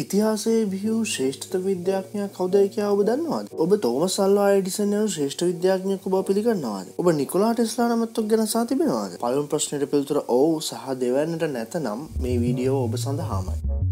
ඉතිහාසේ බියූ ශ්‍රේෂ්ඨ විද්‍යාඥ කවදයි කියා ඔබ දන්නවාද? ඔබ තෝම සල්වා ඩිසන් යන ශ්‍රේෂ්ඨ විද්‍යාඥයක බව පිළිගන්නවාද? ඔබ නිකොලා ටෙස්ලා නමත්තුක් ගැන සාතිබෙනවාද පලුම් ප්‍රශ්නයට පිල්තුර ඔවු සහ දෙවන්නට නැත නම් මේ වීඩියෝ ඔබ සඳහාමයි.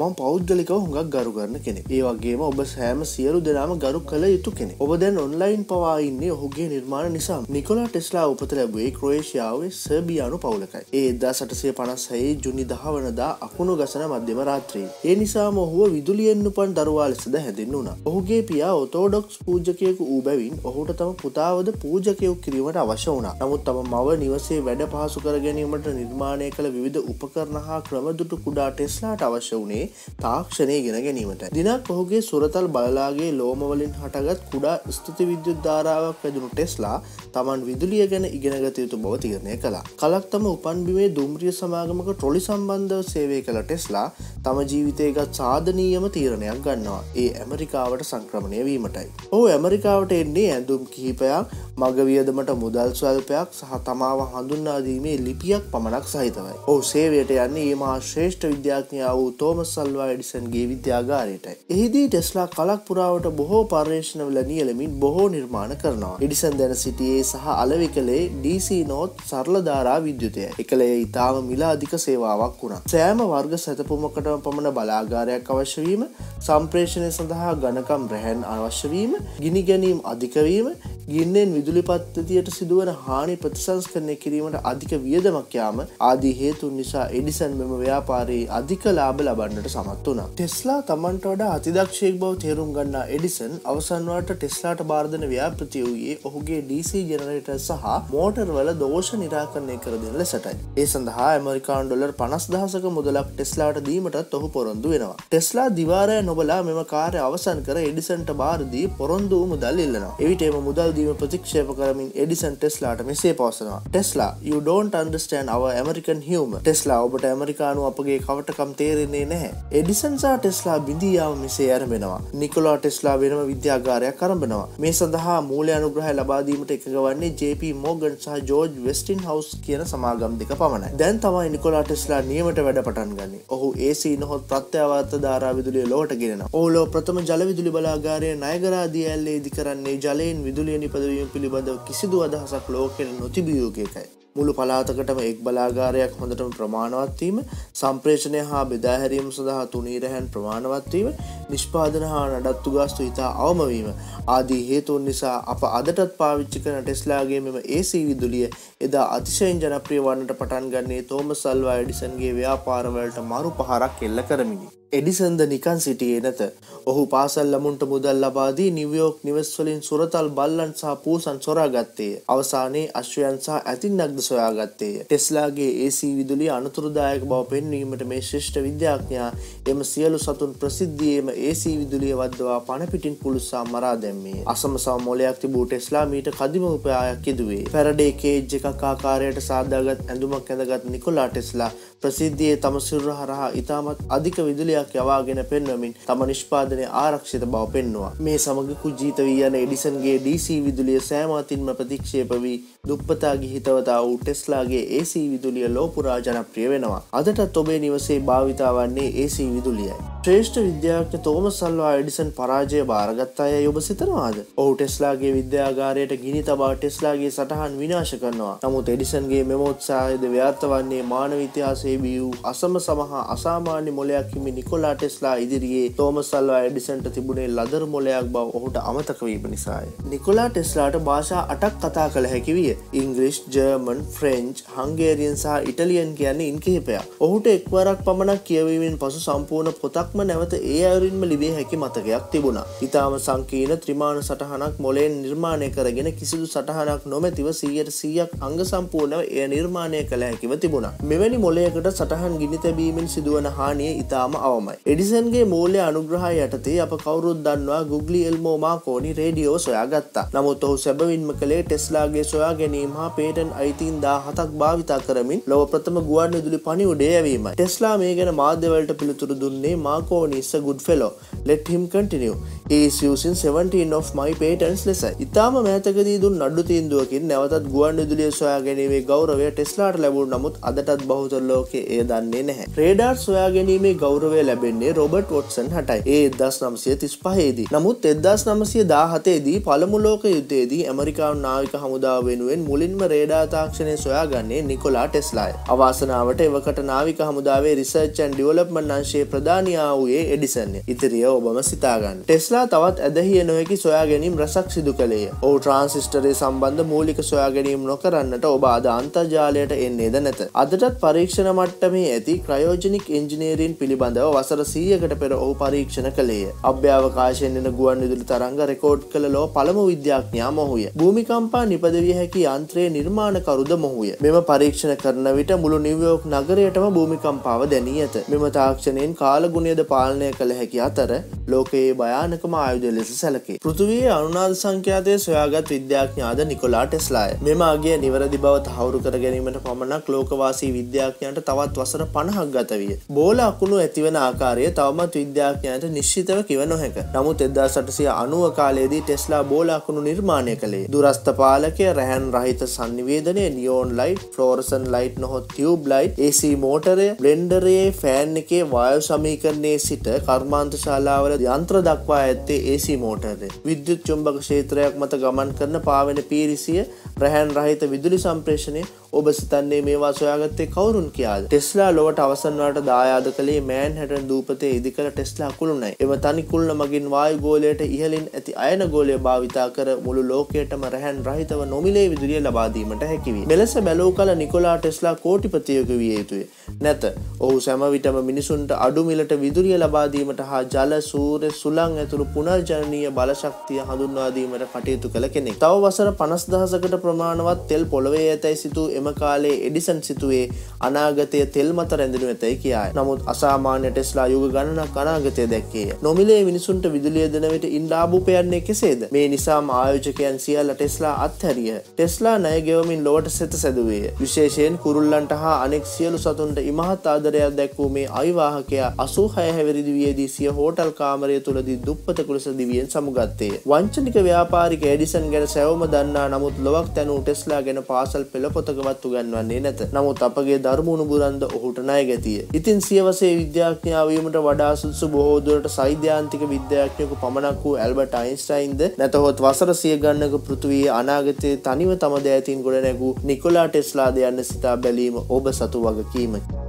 මම පෞද්ගලිකව හුඟක් ගරු කරන කෙනෙ ඒ වගේම ඔබ සෑම සියලු දෙනාම ගරු කළ යුතු කෙනෙ ඔබ දැන් ඔන්ලයින් පවාඉන්නේ ඔහුගේ නිර්මාණ නිසා නිකොලා ටෙස්ලා උපත ලැබුවේ ක්‍රේෂයාවේ සර්බියානු පවුලකයි. ඒ එදදා සටසේ පනස්සයේ ජුනි දහවනදා අකුණු ගසන මධ්‍යම රාත්‍රී ඒ නිසාම ඔහුව විදුලියෙන් උපන් දරවා ලෙසද හැඳෙන් වුණා. ඔහුගේ පියා ඔතෝඩොක්ස් පූජකයකු ඌ බැවින් ඔහුට තම පුතාවද පූජකයෝ කිරීමට අවශ්‍ය වුණා. නමුත් තම මව නිවසේ වැඩ පහසු කර ගැනීමට නිර්මාණය කළ විවිධ උපකරණ හා ක්‍රමදුටු කුඩා ටෙස්ලාට අවශ්‍ය වුණේ තාක්ෂණය ගෙන ගැනීමට. දිනක් ඔහුගේ සුරතල් බලලාගේ ලෝමවලින් හටගත් කුඩා ස්තුති විද්‍යුත් ධාරාවක් වැදුණු ටෙස්ලා තමන් විදුලිය ගැන ඉගෙනගත යුතු බව තීරණය කළා. කලක් තම උපන්බිමේ දුම්රිය සමාගමක ට්‍රොලි සම්බන්ධව සේවය කළ ටෙස්ලා තම ජීවිතයගත් සාධනීයම තීරණයක් ගන්නවා. ඒ ඇමරිකාවට සංක්‍රමණය වීමටයි. ඕ ඇමරිකාවට එන්නේ ඇඳුම් කිහිපයක් මගවියදමට මුදල් ස්වල්පයක් සහ තමාව හඳුන්නාදීමේ ලිපියක් පමණක් සහිතවයි. ඔහු සේවයට යන්නේ ඒ මහා ශ්‍රේෂ්ඨ විද්‍යාඥයා වූ තෝමස් සල්වා එඩිසන්ගේ විද්‍යාගාරයටයි එහිදී ටෙස්ලා කලක් පුරාවට බොහෝ පර්යේෂණවල නියලමින් බොහෝ නිර්මාණ කරනවා. එඩිසන් දැන සිටියේ සහ අලවි කළේ DC නෝත් සරලධාරා විද්‍යුතය එකළේ ඉතාම මිලා අධික සේවාවක් වුණා. සෑම වර්ග සැතපුමකටම පමණ බලාගාරයක් අවශ්‍යවීම සම්ප්‍රේෂණය සඳහා ගණකම් රැහැන් අවශ්‍යවීම ගිනි ගැනීම් අධිකවීම ගින්නෙන් විදුලි පත්තතියට සිදුවන හානි ප්‍රතිසංස්කරණය කිරීමට අධික වියදමක් යාම ආදී හේතුන් නිසා එඩිසන් මෙම ව්‍යාපාරයේ අධික ලාභ ලබන්නට සමත් වුණා. ටෙස්ලා තමන්ට වඩා අතිදක්ෂයෙක් බව තේරුම් ගන්නා එඩිසන් අවසන්වාට ටෙස්ලාට බාර්ධන ව්‍යාපෘති වූයේ ඔහුගේ DC ජනරේට සහ මෝටර්වල දෝෂ නිරාකරණය කර දෙන ලෙසටයි. ඒ සඳහා ඇමරිකාන් ඩොලර් පනස් දහසක මුදලක් ටෙස්ලාට දීමටත් ඔහු පොරොන්දු වෙනවා. ටෙස්ලා දිවාරය නොබලා මෙම කාරය අවසන් කර එඩිසන්ට බාරදී පොරොන්දු මුදල් ඉල්ලනවා. එවිට එම මුදල් දීම ප්‍රතික්ෂේප කරමින් එඩිසන් ටෙස්ලාට මෙසේ පවසනවා. Tesla you don't understand our American humor. Tesla ඔබට ඇමරිකානු අපගේ කවටකම් තේරෙන්නේ නැහැ. එඩිසන්සා ටෙස්ලා බිඳියාව මෙසේ ඇරඹෙනවා. නිකොලා ටෙස්ලා වෙනම විද්‍යාගාරයක් කරඹනවා මේ සඳහා මූලය අනුග්‍රහය ලබාදීමට එකක වන්නේ JP මෝගන් සහ ජෝර්ජ් වෙස්ටින් හවස් කියන සමාගම් දෙක පමණයි. දැන් තමයි නිකොලා ටෙස්ලා නියමට වැඩ පටන් ගන්නේ. ඔහු ඒසී නොහොත් ප්‍රත්‍යවාර්ත ධාරා විදුලිය ලෝට ගෙනෙන ඕලෝ ප්‍රථම ජල විදුලි බලාගාරය නයගරාදී ඇල්ලේ ඉදි කරන්නේ ජලයෙන් විදුලිය නිපදවීම පිළිබඳව කිසිදු අදහසක් ලෝකෙන නොතිබියෝගේකයි. මුළු පලාතකටම එක් බලාගාරයක් හොඳටම ප්‍රමාණවත්වීම සම්ප්‍රේෂණය හා බෙදාහැරීම සඳහා තුනීරහැන් ප්‍රමාණවත්වීම නිෂ්පාදන හා නඩත්තු ගාස්තු ඉතා අවමවීම ආදී හේතුන් නිසා අප අදටත් පාවිච්චි කන ටෙස්ලාගේ මෙම ඒසී විදුලිය එදා අතිශයෙන් ජනප්‍රිය වන්නට පටන් ගන්නේ තෝම සල්වා එඩිසන්ගේ ව්‍යාපාරවලට මරු පහරක් එල්ල කරමිනි. එඩිසන්ද නිකන් සිටියේ නැත. ඔහු පාසල් ළමුන්ට මුදල් ලබාදී නිවයෝක් නිවස්වලින් සුරතල් බල්ලන් සහ පූසන් සොරාගත්තේ අවසානයේ අශ්වයන් සහ ඇතින්නක්ද සොයාගත්තේය ටෙස්ලාගේ ඒසී විදුලි අනතුරුදායක බව පෙන්වීමට මේ ශිෂ්ට විද්‍යාඥා එම සියලු සතුන් ප්‍රසිද්ධියේම ඒසී විදුලිය වද්දවා පණපිටින් පුළුස්සා මරා දැම්මේ අසම සම මොලයක් තිබූ ටෙස්ලා මීට කදිම උපයායක් කිදුවේ පැරඩේ කේජ් එකක් ආකාරයට සාදාගත් ඇඳුමක් ඇඳගත් නිකොලා ටෙස්ලා ප්‍රසිද්ධියේ තම සිරුර හරහා ඉතාමත් අධික විදුලියක් යවාගෙන පෙන්වමින් තම නිෂ්පාදනය ආරක්ෂිත බව පෙන්නවා. මේ සමග කුජීත වී යන එඩිසන්ගේ DC විදුලිය සෑමාතින්ම ප්‍රතික්ෂේප වී දුප්පතා ගිහිතවතා වූ ටෙස්ලාගේ AC විදුලිය ලෝපුරා ජනප්‍රිය වෙනවා. අදටත් ඔබේ නිවසේ භාවිතා වන්නේ AC විදුලියයි. ශ්‍රේෂ්ඨ විද්‍යාඥ තෝම සල්වා එඩිසන් පරාජය භාරගත් අය ඔබ සිතනවාද ඔහු ටෙස්ලාගේ විද්‍යාගාරයට ගිනි තබා ටෙස්ලාගේ සටහන් විනාශ කරනවා නමුත් එඩිසන්ගේ මෙමෝත්සාහයද ව්‍යාර්ථ වන්නේ මානව ඉතිහාසයේ සේබී වූ අසම සමහා අසාමාන්‍ය මොලයක් හිමි නිකොලා ටෙස්ලා ඉදිරියේ තෝමසල්වා එඩිසන්ට තිබුණේ ලදර මොලයක් බව ඔහුට අමතකවීම නිසාය. නිකොලා ටෙස්ලාට භාෂා අටක් කතා කළ හැකි විය ඉංග්‍රිෂ් ජර්මන් ෆ්‍රෙන්ච් හංගේරියන් සහ ඉටලියන් කියන්නේ ඉන් කිහිපයක් ඔහුට එක්වරක් පමණක් කියවීමෙන් පසු සම්පූර්ණ පොතක්ම නැවත ඒ අයුරින්ම ලිබේ හැකි මතකයක් තිබුණා. ඉතාම සංකීර්ණ ත්‍රිමාණ සටහනක් මොලෙන් නිර්මාණය කරගෙන කිසිදු සටහනක් නොමැතිව සීයට සීයක් අංග සම්පූර්ණව එය නිර්මාණය කළ හැකිව තිබුණා. මෙවැනි මොලයක වසරකට සටහන් ගිනි තැබීමෙන් සිදුවන හානිය ඉතාම අවම තවමයි. එඩිසන්ගේ මූල්‍ය අනුග්‍රහය යටතේ අප කවුරුත් දන්නවා ගුගලි එල්මෝ මාකෝනි රේඩියෝ සොයාගත්තා. නමුත් ඔහු සැබවින්ම කළේ ටෙස්ලාගේ සොයා ගැනීම හා පේටන් අයිතින් දා හතක් භාවිතා කරමින් ලොව ප්‍රථම ගුවන් විදුලි පණිවුඩේ යැවීමයි. ටෙස්ලා මේ ගැන මාධ්‍යවලට පිළිතුරු දුන්නේ මාකෝනි is a good fellow. Let him continue. He is using 17 of my patents ලෙසයි. ඉතාම මෑතකදී දුන් නඩු තීන්දුවකින් නැවතත් ගුවන් විදුලිය සොයා ගැනීමේ ගෞරවය ටෙස්ලාට ලැබුණු නමුත් අදටත් බහුතර ලෝකයේ එය දන්නේ නැහැ. රේඩාර් සොයා ගැනීමේ ගෞරවය ලැබෙන්නේ රොබර්ට් වොට්සන් හටයි. ඒ 1935 දී. නමුත් 1917 දී පළමු ලෝක යුද්ධයේදී ඇමරිකානු නාවික හමුදාව වෙනුවෙන් මුලින්ම රේඩාර් තාක්ෂණය සොයාගන්නේ නිකොලා ටෙස්ලායි. අවාසනාවට එවකට නාවික හමුදාවේ රිසර්ච් ඇන්ඩ් ඩෙවලොප්මන්ට් අංශයේ ප්‍රධානියා වූයේ එඩිසන්. ඉතිරිය ඔබම සිතාගන්න. ටෙස්ලා තවත් ඇදහිය නොහැකි සොයා ගැනීම් රසක් සිදු කළේය. ඔහු ට්‍රාන්සිස්ටරේ සම්බන්ධ මූලික සොයා ගැනීම් නොකරන්නට ඔබ අද අන්තර්ජාලයට එන්නේද නැත. අදටත් පරීක්ෂණ මට්ටමේ ඇති ක්‍රයෝජනික් එන්ජිනේරීන් පිළිබඳව වසර සීයකට පෙර ඔහු පරීක්ෂණ කළේය. අභ්‍යාවකාශයෙන් එන ගුවන් විදුලි තරංග රෙකෝඩ් කළ ලෝ පළමු විද්‍යාඥයා මොහුය. භූමිකම්පා නිපදවිය හැකි යන්ත්‍රයේ නිර්මාණකරුද මොහුය. මෙම පරීක්ෂණ කරන විට මුළු නිවයෝක් නගරයටම භූමිකම්පාව දැනී ඇත. මෙම තාක්ෂණයෙන් කාලගුණයද පාලනය කළ හැකි අතර ලෝකයේ භයානකම ආයුධ ලෙස සැලකේ. පෘතුවයේ අනුනාද සංඛ්‍යාතය සොයාගත් විද්‍යාඥාද නිකොලා ටෙස්ලාය. මෙම අගේ නිවැරදි බව තහවුරු කර ගැනීමට පමණක් ලෝකවාසී විද්‍යාඥයන්ට තවත් වසර පණහක් ගත විය. බෝල අකුණු ඇතිවන ආකාරය තවමත් විද්‍යාඥයන්ට නිශ්චිතව කිව නොහැක. නමුත් එදදා සටසිය අනුව කාලයේදී ටෙස්ලා බෝල අකුණු නිර්මාණය කළේ. දුරස්ථ පාලකය රැහැන් රහිත සංනිවේදනය නියෝන් ලයිට් ෆලෝරසන් ලයිට් නොහොත් ටියවබ් ලයිට් AC මෝටරය බ්ලෙන්ඩරයේ ෆෑන් එකේ වායු සමීකරණයේ සිට කර්මාන්ත ශාලාවල යන්ත්‍ර දක්වා ඇත්තේ AC මෝටර්ය. විද්‍යුත් චුම්බක ක්ෂේත්‍රයක් මත ගමන් කරන පාවෙන පීරිසිය රැහැන් රහිත විදුලි සම්ප්‍රේෂණය ඔබ සිතන්නේ මේවා සොයාගත්තේ කවුරුන් කියාද ටෙස්ලා ලොවට අවසන්වාට දායාද කළේ මෑන් හැටන් දූපතේ ඉදිකළ ටෙස්ලා කුළුණයි. එම තනි කුල්ල මගින් වායු ගෝලයට ඉහලින් ඇති අයන ගෝලය භාවිතා කර මුළු ලෝකයටම රැහැන් රහිතව නොමිලේ විදුලිය ලබාදීමට හැකිවී මෙලෙස බැලූ කල නිකොලා ටෙස්ලා කෝටිපතියක විය යුතුය. නැත. ඔහු සැමවිටම මිනිසුන්ට අඩුමිලට විදුරිය ලබාදීමට හා ජල සූරය සුළං ඇතුළු පුනර්ජනීය බලශක්තිය හඳුන්වාදීමට කටයුතු කළ කෙනෙක්. තව වසර පනස් දහසකට ප්‍රමාණවත් තෙල් පොළොවේ ඇතැයි සිතු එම කාලේ එඩිසන් සිතුවේ අනාගතය තෙල් මත රැඳෙනු ඇතැයි කියයි. නමුත් අසාමාන්‍ය ටෙස්ලා යුග ගණනක් අනාගතය දැක්කේය. නොමිලේ මිනිසුන්ට විදුලිය දෙන විට ඉන් ලාභූපයන්නේ කෙසේද? මේ නිසාම ආයෝජකයන් සියල්ල ටෙස්ලා අත්හැරිය. ටෙස්ලා ණය ගෙවමින් ලොවට සෙත සැදුවේය. විශේෂයෙන් කුරුල්ලන්ට හා අනෙක් සියලු සතුන්ට ඉමහත් ආදරයක් දැක්වූ මේ අවිවාහකයා 86 හැවිරිදි වියේදී සිය හෝටල් කාමරය තුලදී දුප්පත කුලස දිවියෙන් සමුගත්තේය. වංචනික ව්‍යාපාරික එඩිසන් ගැන සැවම දන්නා නමුත් ලොවක් තැනූ ටෙස්ලා ගැන පාසල් පෙළ පොතකවත් උගන්වන්නේ නැත. නමුත් අපගේ ධර්මුණු බුරන්ද ඔහුට ණය ගැතිය. ඉතින් සියවසේ විද්‍යාඥයා වීමට වඩා සුදුසු බොහෝ දුරට සෛද්‍යාන්තික විද්‍යාඥයෙකු පමණක් වූ ඇල්බර්ට් අයින්ස්ටයින්ද නැතහොත් වසර සිය ගන්නක පෘථිවියේ අනාගතයේ තනිව තම දෑතින් ගොඩ නැගූ නිකොලා ටෙස්ලා ද යන්න සිතා බැලීම ඔබ සතු වගකීමකි.